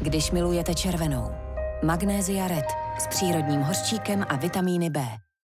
když milujete červenou. Magnézia Red s přírodním hořčíkem a vitamíny B.